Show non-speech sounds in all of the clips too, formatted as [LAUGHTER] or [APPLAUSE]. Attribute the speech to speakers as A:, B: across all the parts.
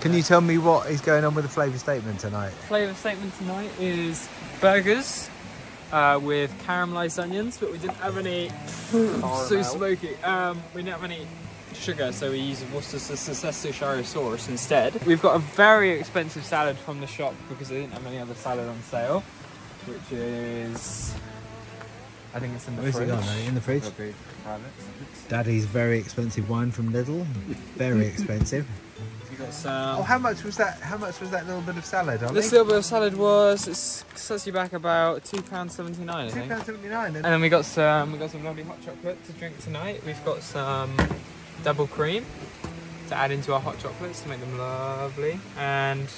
A: Can you tell me what is going on with the flavour statement tonight?
B: Flavour statement tonight is burgers uh, with caramelised onions, but we didn't have any. so smoky. Um, we didn't have any sugar, so we used Worcestershire sauce instead. We've got a very expensive salad from the shop because they didn't have any other salad on sale, which is. I think it's in the
A: Where's
B: fridge.
A: it gone? In the fridge? Daddy's very expensive wine from Lidl. Very expensive.
B: We've got some.
A: Oh, how much was that? How much was that little bit of salad? Ollie?
B: This little bit of salad was it sets you back about two pounds seventy nine,
A: two pounds seventy nine.
B: And then we got some we got some lovely hot chocolate to drink tonight. We've got some double cream to add into our hot chocolates to make them lovely. And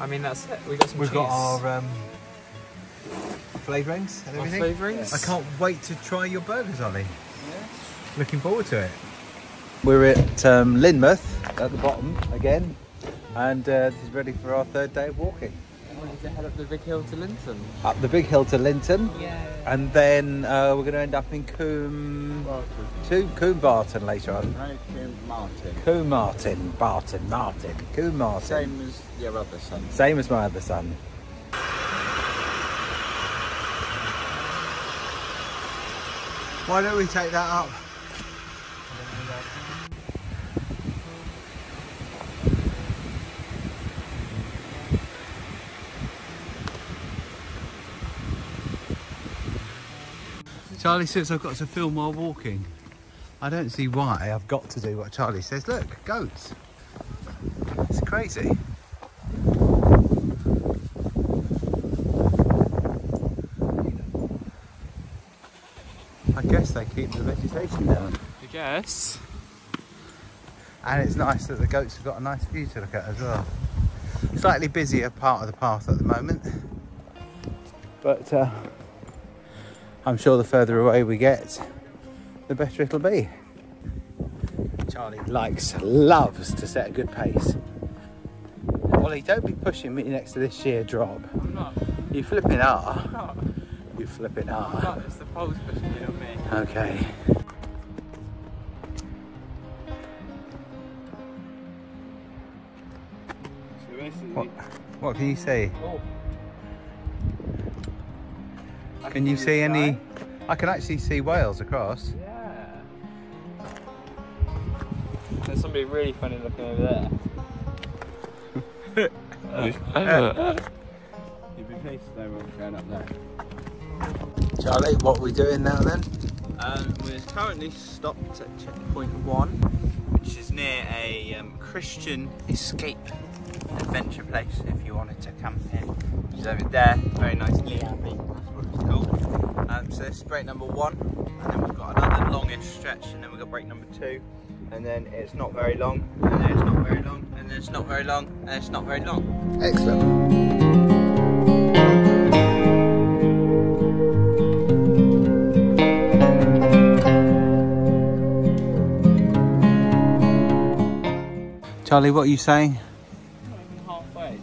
B: I mean that's it. We got some
A: We've
B: cheese.
A: got our um, flavourings and
B: Our
A: everything.
B: flavourings.
A: I can't wait to try your burgers, Ollie. Yeah. Looking forward to it. We're at um, Lynmouth at the bottom again, and uh, this is ready for our third day of walking.
B: We need to head up the big hill to Lynton.
A: Up the big hill to Lynton,
B: Yeah.
A: and then uh, we're going to end up in Coombe, to Coombe Barton later on.
C: Martin.
A: Coombe Martin, Barton, Martin, Coombe Martin.
C: Same as your other son.
A: Same as my other son. Why don't we take that up? Charlie says I've got to film while walking. I don't see why I've got to do what Charlie says. Look, goats. It's crazy. I guess they keep the vegetation down.
B: I guess.
A: And it's nice that the goats have got a nice view to look at as well. Slightly busier part of the path at the moment. But uh, I'm sure the further away we get, the better it'll be. Charlie likes, loves to set a good pace. Ollie, don't be pushing me next to this sheer drop.
B: I'm not.
A: You flipping are.
B: I'm not.
A: You flipping
B: I'm
A: are.
B: not. It's the poles pushing you, not me.
A: Okay. What, what can you see?
B: Oh.
C: I
A: Can you
C: do
A: see any?
C: side.
A: I can actually see Wales across.
B: Yeah. There's somebody really funny looking over there. [LAUGHS] [LAUGHS] Uh, uh. [LAUGHS]
C: You'd be pleased to know going up there.
A: Charlie, what are we doing now then?
D: Um, we're currently stopped at checkpoint one, which is near a um, Christian escape adventure place if you wanted to camp in. Which is over there, very nice Lee Abbey, that's what it's called. Um, so this is break number one, and then we've got another longish stretch, and then we've got break number two, and then it's not very long, and then it's not very long, and then it's not very long, and it's not very long.
A: Excellent. Charlie, what are you saying?
B: Halfway.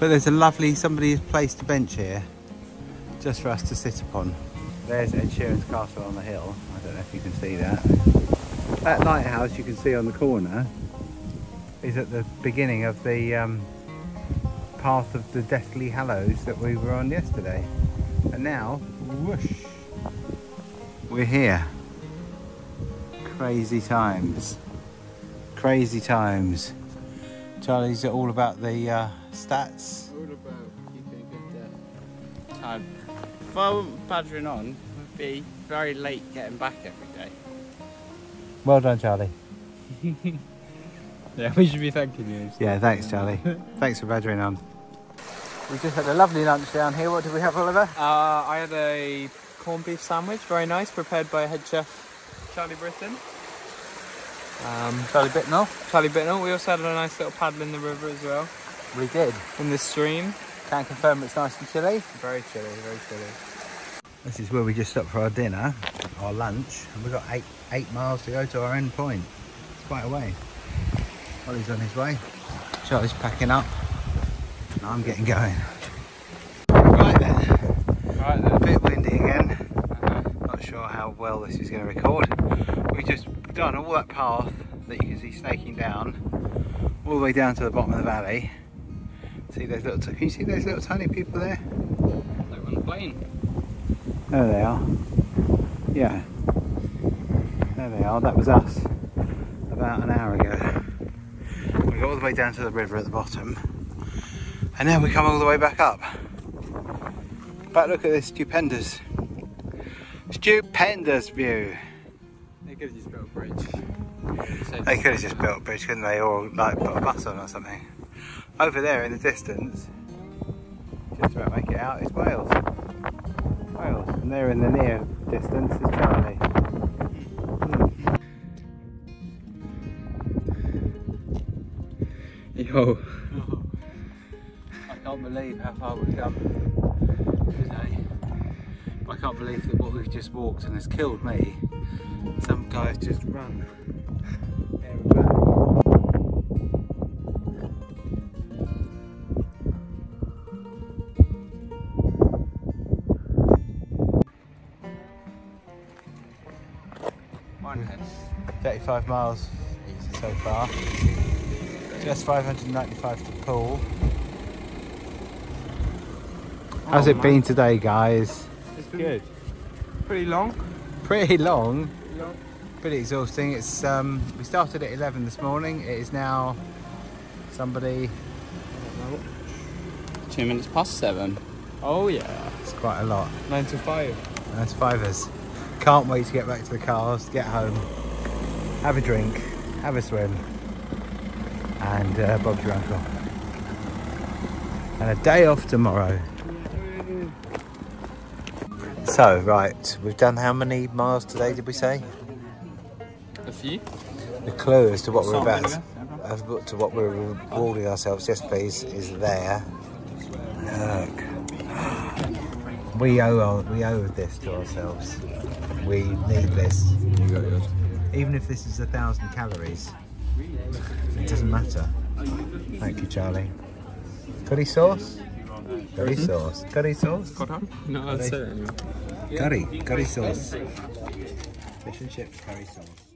A: But there's a lovely, somebody has placed a bench here just for us to sit upon. There's Ed Sheeran's castle on the hill. I don't know if you can see that. That lighthouse you can see on the corner is at the beginning of the um, path of the Deathly Hallows that we were on yesterday. And now, whoosh, we're here. Crazy times. Crazy times. Charlie's all about the uh, stats.
C: All about keeping a good uh, time. If I wasn't badgering on, I'd be very late getting back every day.
A: Well done, Charlie. [LAUGHS]
B: Yeah, we should be thanking you.
A: Yeah, thanks, Charlie. [LAUGHS] thanks for badgering on. We just had a lovely lunch down here. What did we have, Oliver?
B: Uh, I had a corned beef sandwich, very nice, prepared by head chef Charlie Britton. Um,
A: Charlie Bittnell.
B: Charlie Bittnell. We also had a nice little paddle in the river as well,
A: We did.
B: in the stream.
A: Can confirm it's nice and chilly.
B: Very chilly, very chilly.
A: This is where we just stopped for our dinner, our lunch, and we've got eight eight miles to go to our end point. It's quite a way. Ollie's on his way. Charlie's packing up. And I'm getting going. Right then.
B: Right
A: A
B: then.
A: bit windy again. Not sure how well this is going to record. We've just done all that path that you can see snaking down. all the way down to the bottom of the valley. See those little, can you see those little tiny people there?
C: Like on a plane.
A: There they are. Yeah. There they are, that was us about an hour ago. We got all the way down to the river at the bottom. And now we come all the way back up. But look at this stupendous, stupendous view.
C: They could have just built a bridge.
A: They could have just built a bridge, couldn't they? Or like put a bus on or something. Over there in the distance, just about make it out, is Wales. Wales. And there in the near distance is Charlie. Hmm. Yo. I can't believe how far we've come today. I can't believe that what we've just walked and has killed me. Some guys just run. there and back.
C: One head.
A: 35 miles so far. Just 595 to pull. How's
C: Oh,
A: it
C: man.
A: been today, guys?
C: It's good. Pretty long.
A: Pretty long,
C: long.
A: pretty exhausting. It's um, we started at 11 this morning. It is now somebody.
C: Two minutes past seven.
B: Oh yeah,
A: It's quite a lot.
B: nine to five.
A: That's fivers. Can't wait to get back to the cars, get home, have a drink, have a swim, and uh, Bob's your uncle. And a day off tomorrow. So, right, we've done how many miles today, did we say?
B: A few.
A: The clue as to what we're about,
C: vinegar.
A: as to what we're rewarding ourselves, yes please, is there. Look. We owe, our- we owe this to ourselves. We need this.
C: You got yours.
A: Even if this is a thousand calories, it doesn't matter. Thank you, Charlie. Curry sauce? Curry mm-hmm. sauce. Curry sauce?
B: No, that's it.
A: Curry. Curry sauce. Fish and chips, curry sauce.